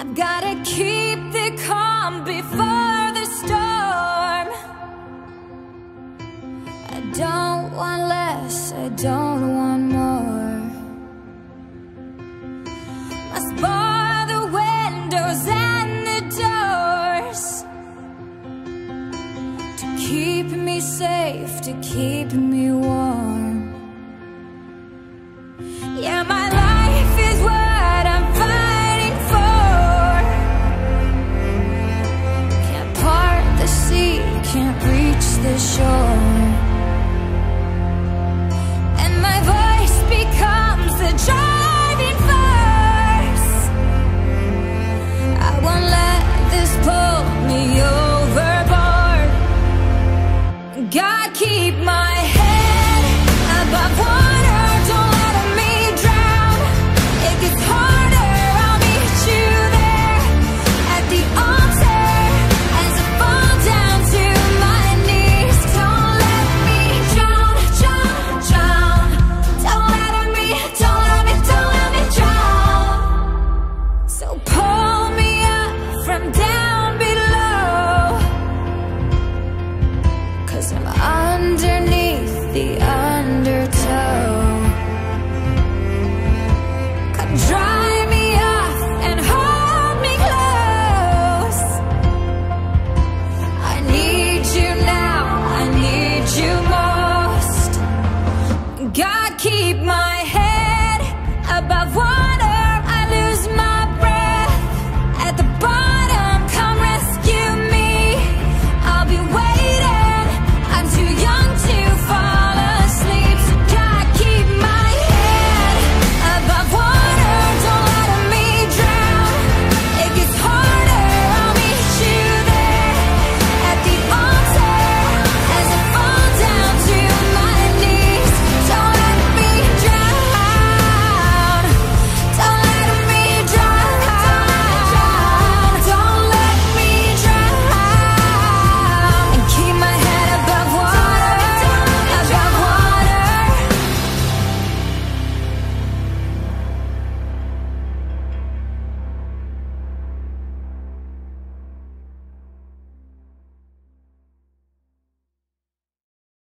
I've gotta keep the calm before the storm. I don't want less, I don't want more. Must bar the windows and the doors to keep me safe, to keep me warm. can't reach the shore. Cause I'm underneath the under